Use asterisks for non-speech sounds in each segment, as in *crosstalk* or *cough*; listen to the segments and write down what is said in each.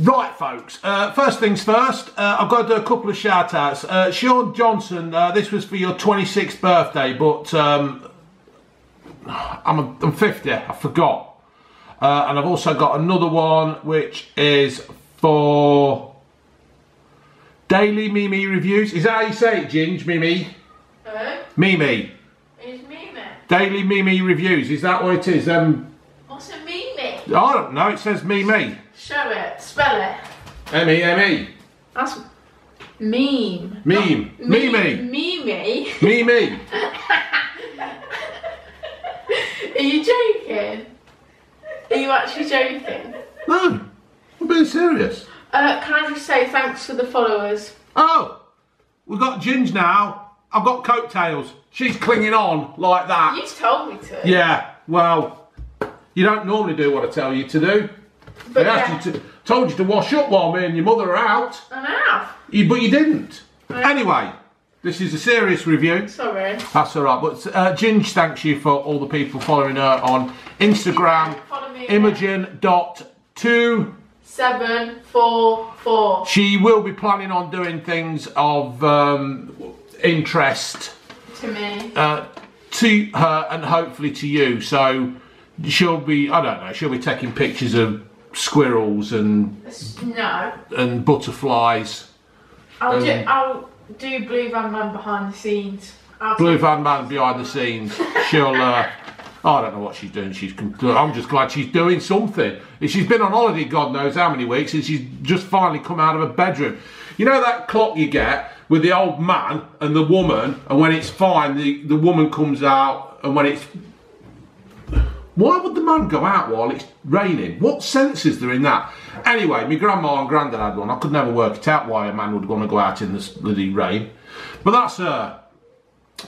Right, folks. Uh, first things first, uh, I've got to do a couple of shout outs. Uh, Sean Johnson, uh, this was for your 26th birthday, but um, I'm, a, I'm 50, I forgot. Uh, and I've also got another one which is for Daily Mimi Reviews. Is that how you say it, Ginge? Mimi? Hello? Mimi. It's Mimi. Daily Mimi Reviews. Is that what it is? Um, What's a Mimi? I don't know. It says Mimi. Show it. Spell it. M E M E. That's meme. Meme. Not Meme. Meme. Mimi. Are you joking? Are you actually joking? No. I'm being serious. Uh, can I just say thanks for the followers? Oh, we've got Ginge now. I've got coattails. She's clinging on like that. You told me to. Yeah, well, you don't normally do what I tell you to do. But I yeah, asked you to, told you to wash up while me and your mother are out, I have. you, but you didn't. Anyway, this is a serious review. Sorry. That's all right. But uh, Ginge thanks you for all the people following her on Instagram. Follow me. Imogen dot two. Seven, four, four. She will be planning on doing things of um, interest To me. uh, to her and hopefully to you. So she'll be, I don't know, she'll be taking pictures of squirrels and No. and butterflies. I'll do. I'll do Blue Van Man behind the scenes. I'll Blue Van Man behind the scenes. She'll. Uh, I don't know what she's doing. She's. I'm just glad she's doing something. She's been on holiday, God knows how many weeks, and she's just finally come out of her bedroom. You know that clock you get with the old man and the woman, and when it's fine, the the woman comes out, and when it's why would the man go out while it's raining? What sense is there in that? Anyway, my grandma and granddad had one. I could never work it out why a man would want to go out in the bloody rain. But that's her.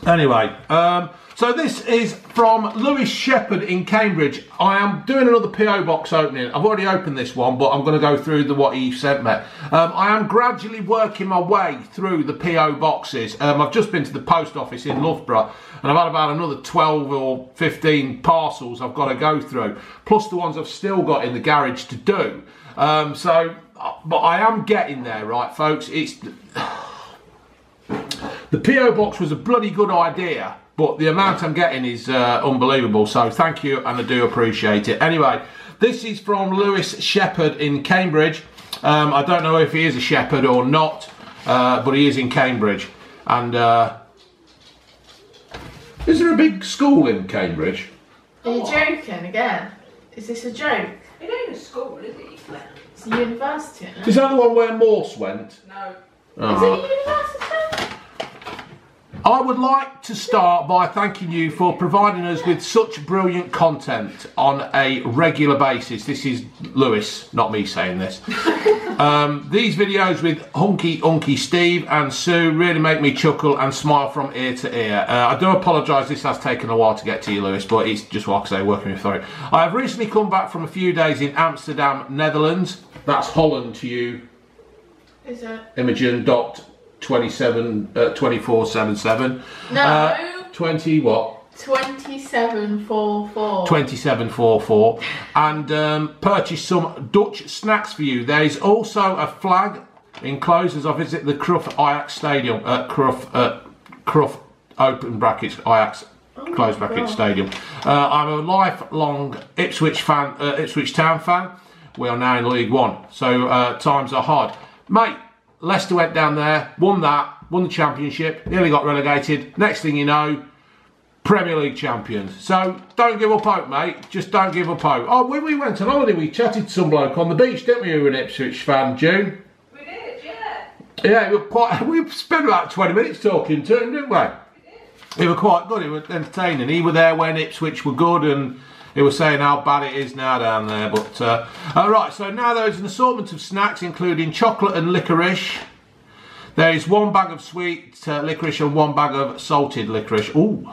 Anyway, um, so this is from Lewis Shepherd in Cambridge. I am doing another PO box opening. I've already opened this one, but I'm going to go through the what he sent me. Um, I am gradually working my way through the PO boxes. Um, I've just been to the post office in Loughborough, and I've had about another 12 or 15 parcels I've got to go through, plus the ones I've still got in the garage to do. Um, so, but I am getting there, right, folks. It's the PO box was a bloody good idea, but the amount I'm getting is uh, unbelievable. So thank you, and I do appreciate it. Anyway, this is from Lewis Shepherd in Cambridge. Um, I don't know if he is a shepherd or not, uh, but he is in Cambridge. And uh, is there a big school in Cambridge? Are you joking again? Is this a joke? It ain't a school, is it? It's a university. Isn't it? Is that the one where Morse went? No. Is it a university? I would like to start by thanking you for providing us with such brilliant content on a regular basis. This is Lewis, not me saying this. *laughs* um, these videos with Hunky Unky Steve and Sue really make me chuckle and smile from ear to ear. Uh, I do apologise, this has taken a while to get to you, Lewis, but it's just what I say, working me through it. I have recently come back from a few days in Amsterdam, Netherlands. That's Holland to you, Is it? Imogen dot 27 uh, 2477 No. uh, 20 what? 2744. 2744 and um, purchase some Dutch snacks for you. There is also a flag enclosed as I visit the Cruyff Ajax Stadium uh, Cruyff uh, Cruyff open brackets Ajax close bracket stadium. Uh, I'm a lifelong Ipswich fan uh, Ipswich Town fan. We are now in League One so uh, times are hard. Mate Leicester went down there won that won the championship nearly got relegated next thing you know Premier League champions. So don't give up hope, mate. Just don't give up hope. Oh, when we went on holiday, we chatted to some bloke on the beach, didn't we? Who were an Ipswich fan, June. We did, yeah. Yeah, we were quite. *laughs* We spent about twenty minutes talking to him, didn't we? He were quite good. He was entertaining. He were there when Ipswich were good, and he was saying how bad it is now down there. But uh, all right, so now there is an assortment of snacks, including chocolate and licorice. There is one bag of sweet uh, licorice and one bag of salted licorice. Ooh.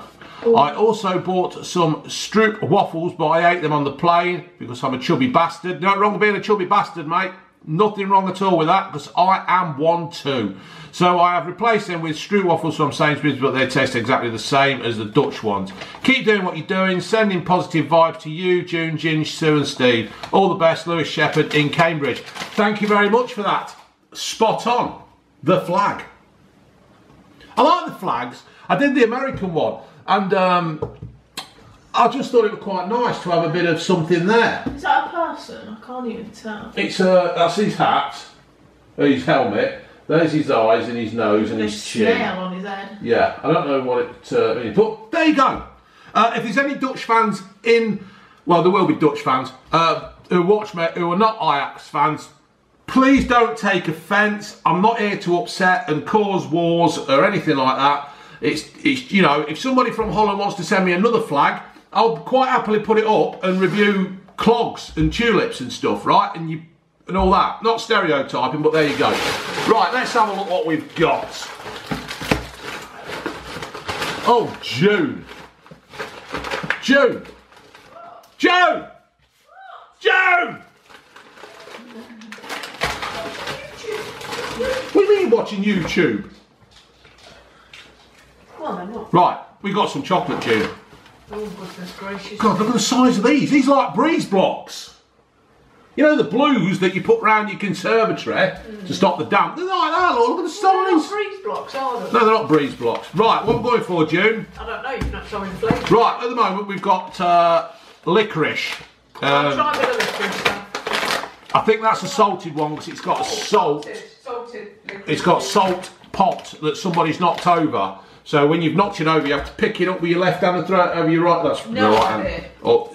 I also bought some Stroop waffles, but I ate them on the plane because I'm a chubby bastard. No wrong with being a chubby bastard, mate. Nothing wrong at all with that because I am one too. So I have replaced them with stroop waffles from Sainsbury's, but they taste exactly the same as the Dutch ones. Keep doing what you're doing, sending positive vibes to you, June, Ginge, Sue, and Steve. All the best, Lewis Shepherd in Cambridge. Thank you very much for that. Spot on. The flag. I like the flags. I did the American one, and um, I just thought it was quite nice to have a bit of something there. Person? I can't even tell. It's uh, that's his hat, his helmet. There's his eyes and his nose and his chin. snail on his head. Yeah, I don't know what it uh, means, but there you go. Uh, if there's any Dutch fans in, well, there will be Dutch fans uh, who watch me who are not Ajax fans. Please don't take offence. I'm not here to upset and cause wars or anything like that. It's, it's, you know, if somebody from Holland wants to send me another flag, I'll quite happily put it up and review clogs and tulips and stuff, right? And you and all that. Not stereotyping, but there you go. Right, let's have a look what we've got. Oh, June. June. June. June. What do you mean watching YouTube? Well. Right, we got some chocolate, June. Oh, goodness gracious. God, look at the size of these. These are like breeze blocks. You know the blues that you put round your conservatory to stop the damp? They're like that, look, look at the They're not size. freeze blocks, are they? No, they're not breeze blocks. Right, what am going for, June? I don't know, you've not showing flavour. Right, at the moment we've got uh, licorice. I'll Um, try a bit of licorice then. I think that's a salted one because it's got a salt. Salted, salted. It's got salt pot that somebody's knocked over. So when you've knocked it over, you have to pick it up with your left hand and throw it over your right. That's No your right hand. Or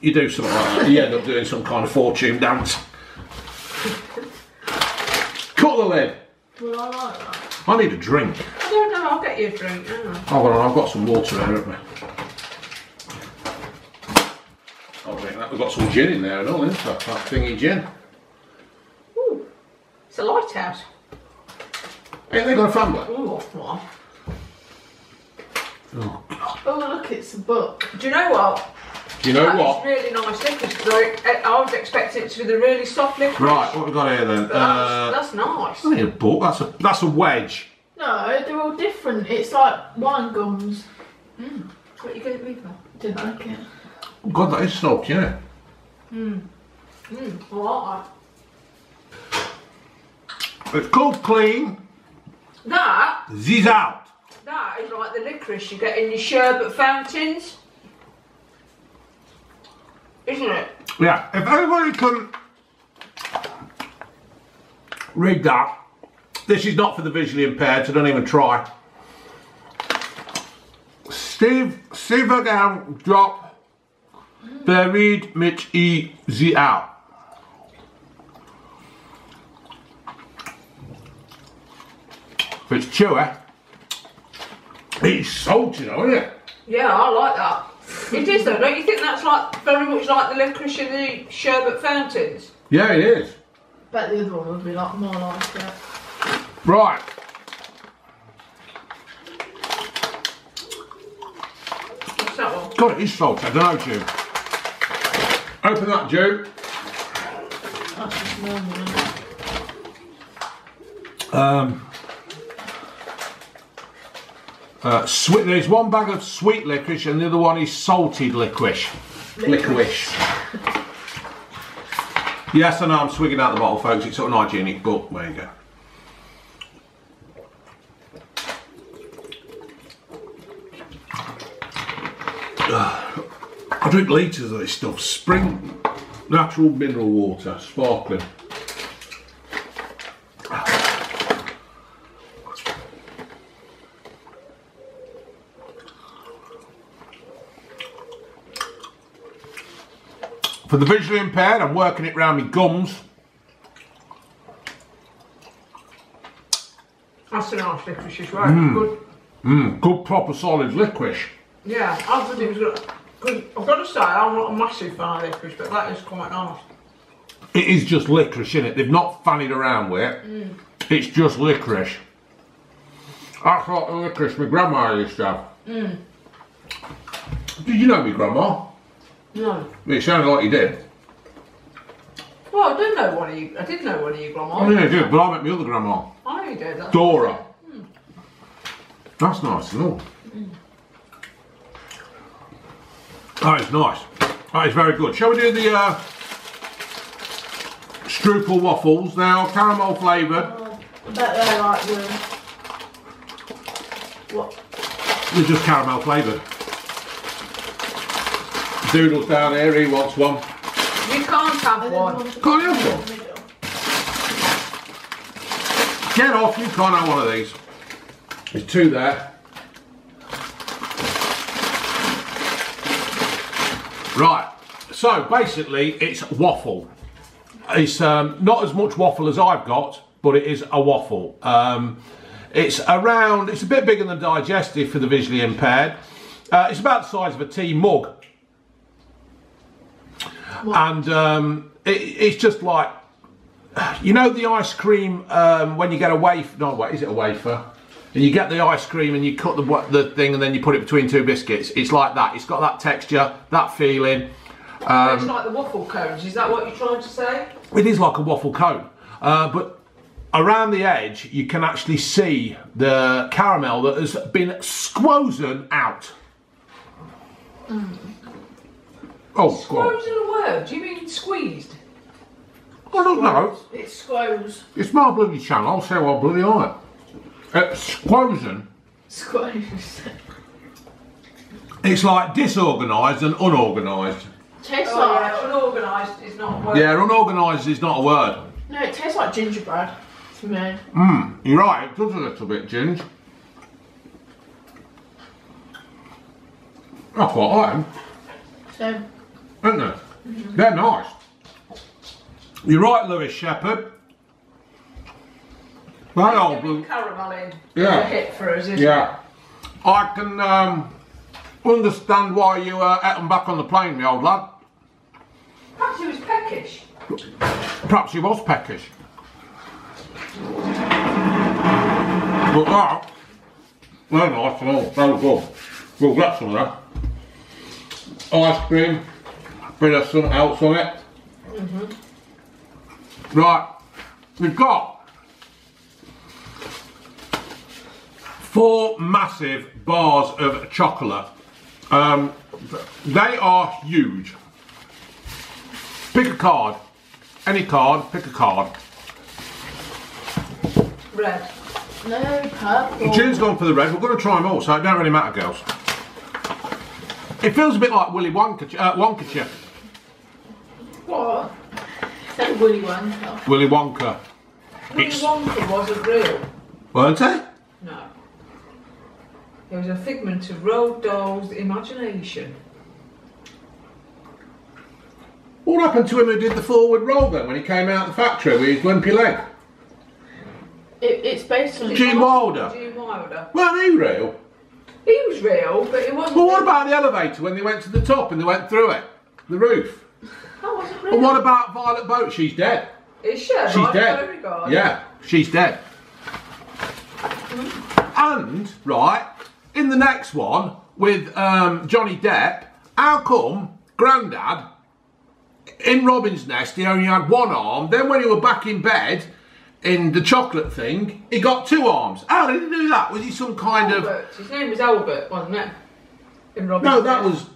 you do something like that. You end up doing some kind of fortune dance. Cut the lid. Well, I like that. I need a drink. I don't know, I'll get you a drink. Hold on, I've got some water there, haven't we? I'll drink that. We've got some gin in there and all, isn't there? That thingy gin. Ooh, it's a lighthouse. Ain't they got a family? Ooh, what? Oh, God. Oh, look, it's a book. Do you know what? Do you know That is what? really nice licorice because I, I was expecting it to be the really soft licorice. Right, what we got here then? But Uh, that's, that's nice. I need a book. That's a that's a wedge. No, they're all different. It's like wine gums. What you going to read for? Didn't like it. Oh, God, that is soft, yeah. Hmm. Mm, I like It's called clean. that. That, Ziz out. That is like the licorice you get in your sherbet fountains. Isn't it? Yeah, if anybody can read that, this is not for the visually impaired, so don't even try. Steve Sivagan drop buried mit E, Z out. If it's chewy, it's salty though, isn't it? Yeah, I like that. It is though, don't you think that's like very much like the licorice in the sherbet fountains? Yeah, it is. Bet the other one would be like more like it. Right. What's that one? God, it is salty. I don't know, June. Open that, June. That's just normal. Isn't it? Um, uh, sweet, there's one bag of sweet licorice and the other one is salted licorice. Licorice. Yes, I know I'm swigging out the bottle, folks. It's unhygienic, but there you go. Ugh. I drink litres of this stuff. Spring natural mineral water, sparkling. For the visually impaired, I'm working it round my gums. That's a nice licorice as well. Mm. Good. Mmm, good proper solid licorice. Yeah, I thought it was good. Cause I've got to say, I'm not a massive fan of licorice, but that is quite nice. It is just licorice, in it? They've not fannied around with it. Mm. It's just licorice. I thought the licorice my grandma used to have. Mm. Did you know me grandma? No. It sounded like you did. Well, I don't know one of you. I did know one of you, Grandma. Oh, yeah, good. But I met my other grandma, I know you did. That's Dora. That's nice, isn't it? That is nice. That is very good. Shall we do the uh, Strupel waffles now? Caramel flavoured. Oh, I bet they're like the. What? They're just caramel flavoured. Doodles down here, he wants one. You can't have one. Can't you have one? Get off, you can't have one of these. There's two there. Right, so basically it's waffle. It's um, not as much waffle as I've got, but it is a waffle. Um, it's around, it's a bit bigger than digestive for the visually impaired. Uh, it's about the size of a tea mug. And um, it, it's just like you know the ice cream um, when you get a wafer. No, wait, is it a wafer? And you get the ice cream and you cut the the thing and then you put it between two biscuits. It's like that. It's got that texture, that feeling. it's Um, like the waffle cones. Is that what you're trying to say? it is like a waffle cone, uh, but around the edge you can actually see the caramel that has been squozen out. Oh God! Squoze in a word. Do you mean squeezed? I don't know. It's squoze. It's my bloody channel. I'll say what I bloody I. Uh, squozen. Squoze. It's like disorganised and unorganised. tastes Oh, like. yeah. Unorganised is not a word. Yeah, unorganised is not a word. No, it tastes like gingerbread to me. Mmm, You're right, it does a little bit, Ginge. I quite like them, So, aren't they? They're nice. You're right, Lewis Shepherd. They old blue. Caramel in. Yeah. Hit for us, isn't Yeah. I can um, understand why you uh, ate them back on the plane, my old lad. Perhaps he was peckish. Perhaps he was peckish. But that, they're nice and all. They were good. We'll get some of that. Ice cream, bit of something else on it. Right, we've got four massive bars of chocolate. Um, they are huge. Pick a card. Any card, pick a card. Red. no purple. June's gone for the red. We're going to try them all, so it don't really matter, girls. It feels a bit like Willy Wonka, uh, Wonka chip. What? Said Willy Wonka. Willy Wonka. Willy It's- Wonka wasn't real. Weren't they? No. It was a figment of Roald Dahl's imagination. What happened to him who did the forward roll then when he came out of the factory with his wimpy leg? It, it's on. Gene Wilder. Gene Wilder. Weren't he real? He was real, but it wasn't. Well, what about the elevator when they went to the top and they went through it? The roof? That wasn't real. And what about Violet Boat? She's dead. Is she? She's Right, dead. Beauregarde? Yeah, she's dead. And, right, in the next one with um, Johnny Depp, how come Grandad in Robin's Nest he only had one arm? Then when he were back in bed in the chocolate thing, he got two arms. How did he do that? Was he some kind of. His name was Albert, wasn't it? In Robin's No, that Nest. was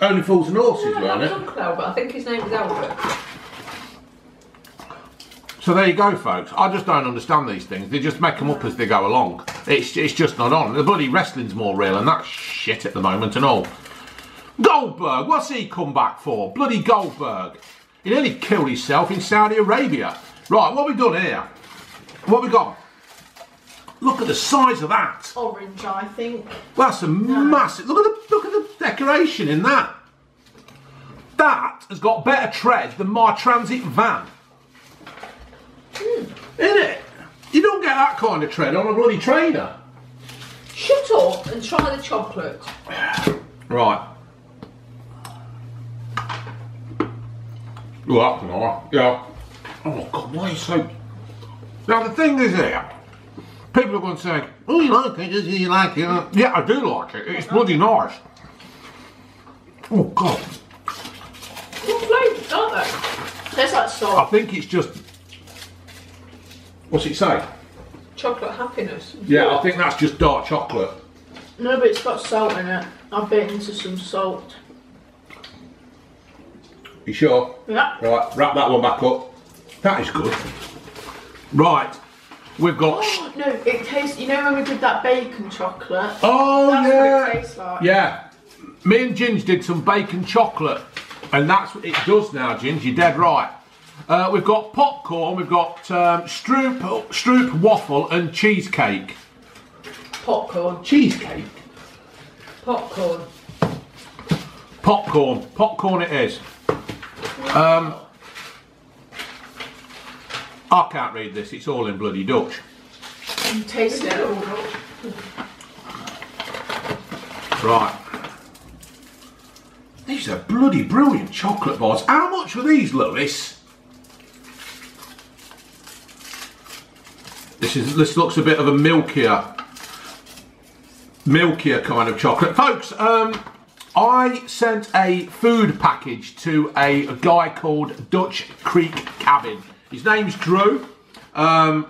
Only Fools and Horses, No, weren't it? Uncle Albert. I think his name was Albert. So there you go, folks. I just don't understand these things. They just make them up as they go along. It's it's just not on. The bloody wrestling's more real, and that's shit at the moment and all. Goldberg, what's he come back for? Bloody Goldberg. He nearly killed himself in Saudi Arabia. Right, what we done here? What we got? Look at the size of that. Orange, I think. That's a massive. Look at the look at the decoration in that. That has got better tread than my transit van. Hmm. Isn't it? You don't get that kind of tread on a bloody trainer. Shut up and try the chocolate. *sighs* Right. Well, that's nice. Yeah. Oh God, why are you so? Now the thing is here. People are going to say, "Oh, you like it? Do you like it?" Yeah, I do like it. It's bloody nice. Oh God. What flavours, aren't they? Tastes like I think it's just. What's it say? Chocolate happiness. Yeah, I think that's just dark chocolate. No, but it's got salt in it. I've bitten into some salt. You sure? Yeah. Right, wrap that one back up. That is good. Right, we've got. Oh, no, it tastes. You know when we did that bacon chocolate? Oh That's yeah. what it tastes like. Yeah. Me and Ginge did some bacon chocolate, and that's what it does now, Ginge. You're dead right. Uh, we've got popcorn, we've got um, Stroop, Stroop waffle, and cheesecake. Popcorn. Cheesecake? Popcorn. Popcorn. Popcorn it is. Um, I can't read this, it's all in bloody Dutch. You taste it. Right. These are bloody brilliant chocolate bars. How much were these, Lewis? This is this looks a bit of a milkier, milkier kind of chocolate, folks. Um, I sent a food package to a, a guy called Dutch Creek Cabin. His name's Drew. Um,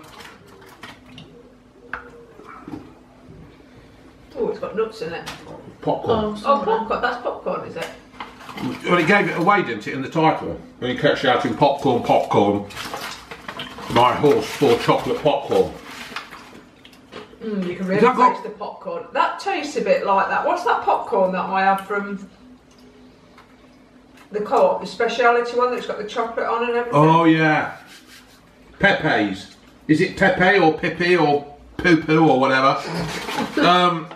Oh, it's got nuts in it. popcorn. Oh, Oh, popcorn. That's popcorn, is it? Well, he gave it away, didn't it, in the title? When he kept shouting popcorn, popcorn. My horse for chocolate popcorn. Mm, you can really that got- taste the popcorn. That tastes a bit like that. What's that popcorn that I have from the co-op, the speciality one that's got the chocolate on and everything? Oh yeah. Pepe's. Is it Pepe or Pippi or Poo Poo or whatever? um,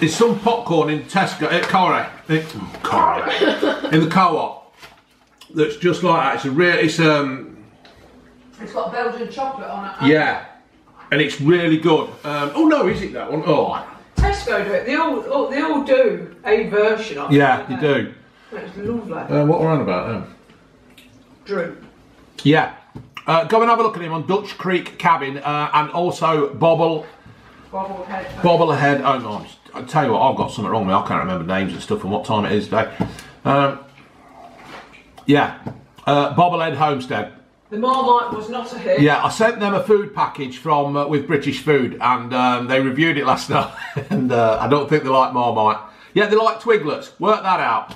there's some popcorn in Tesco, uh, Corrie, in, Corrie, in the co-op. That's just like that. It's a real. It's um. It's got Belgian chocolate on it. Yeah. And it's really good. Um, oh no, is it that one? Oh. Tesco do it. They all, all they all do a version of it. Yeah, they? do. It's lovely. Uh, what we're on about then? Drew. Yeah. Uh, go and have a look at him on Dutch Creek Cabin uh, and also Bobble Bobblehead. Bobblehead. Oh no, I tell you what, I've got something wrong with me. I can't remember names and stuff and what time it is today. Um, yeah, uh, Bobblehead Homestead. The Marmite was not a hit. Yeah, I sent them a food package from uh, with British Food, and um, they reviewed it last *laughs* night. and uh, I don't think they like Marmite. Yeah, they like Twiglets. Work that out.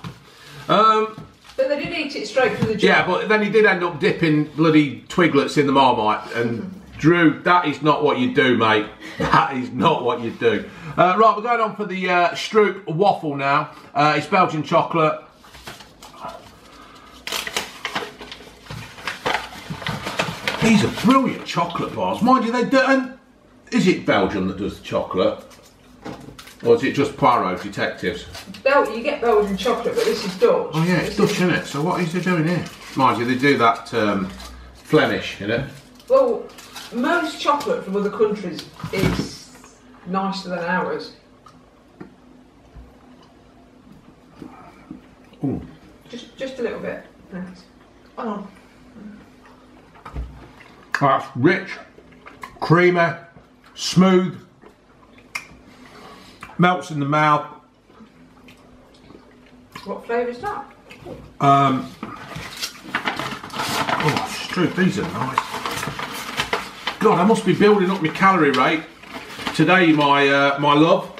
Um, But they did eat it straight from the jar. Yeah, but then he did end up dipping bloody twiglets in the marmite. And Drew, that is not what you do, mate. *laughs* That is not what you do. Uh, right, we're going on for the uh, Stroop waffle now. Uh, it's Belgian chocolate. These are brilliant chocolate bars. Mind you, they do. And is it Belgium that does the chocolate? Or is it just Poirot Detectives? Bel- you get Belgian chocolate, but this is Dutch. Oh yeah, it's Dutch, isn't it? So what is they doing here? Mind you, they do that um, Flemish, you know? Well, most chocolate from other countries is nicer than ours. Ooh. Just, just a little bit. Thanks. Oh, That's rich, creamy, smooth, melts in the mouth. What flavour is that? Um, oh, these are nice. God, I must be building up my calorie rate today, my uh, my love.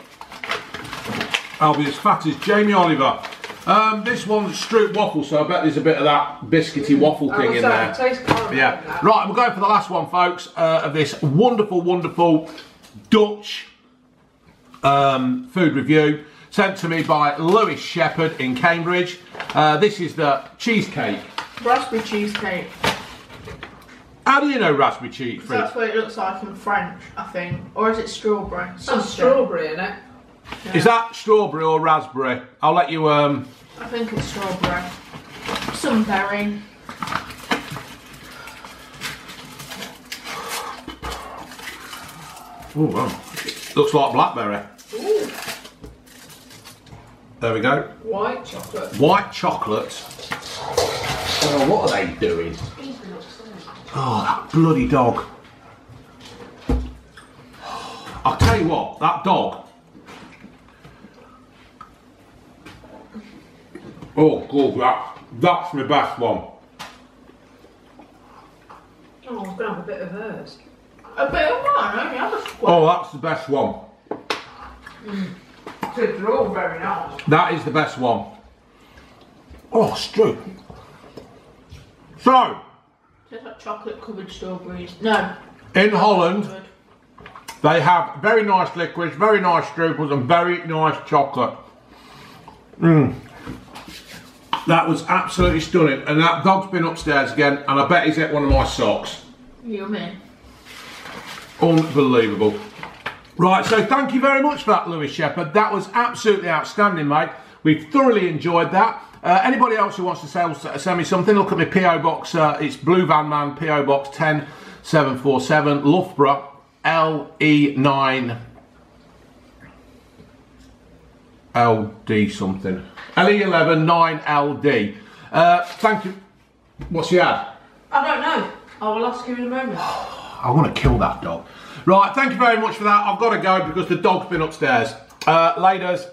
I'll be as fat as Jamie Oliver. Um, this one's Stroop waffle, so I bet there's a bit of that biscuity waffle thing was in there. tastes Yeah. Right, we're going for the last one, folks, uh, of this wonderful, wonderful Dutch um, food review sent to me by Lewis Shepherd in Cambridge. Uh, this is the cheesecake. raspberry cheesecake. How do you know raspberry cheese? Fritz? That's what it looks like in French, I think. Or is it strawberry? Some strawberry in it. Is that strawberry or raspberry? I'll let you. Um, I think it's strawberry. Some berry. oh, wow. Looks like blackberry. Ooh, There we go. white chocolate. White chocolate. Oh, what are they doing? Oh, that bloody dog. I'll tell you what, that dog. Oh, good, that, that's my best one. Oh, gonna have a bit of hers. A bit of mine, only have a square. Oh, that's the best one. So they're all very nice. That is the best one. Oh, Stu. So, Tastes like chocolate covered strawberries. No. in Holland, Good. they have very nice liquids, very nice struples, and very nice chocolate. Mmm. That was absolutely stunning. And that dog's been upstairs again, and I bet he's ate one of my socks. Yummy. Unbelievable. Right, so thank you very much for that, Lewis Shepherd. That was absolutely outstanding, mate. We've thoroughly enjoyed that. Uh, anybody else who wants to sell, send me something, look at my PO box. Uh, it's Blue Van Man PO Box 10747, Loughborough, LE9 LD something. LE11 9LD. Uh, thank you. What's he ad? I don't know. I will ask you in a moment. *sighs* I want to kill that dog. Right, thank you very much for that. I've got to go because the dog's been upstairs. Uh, laters.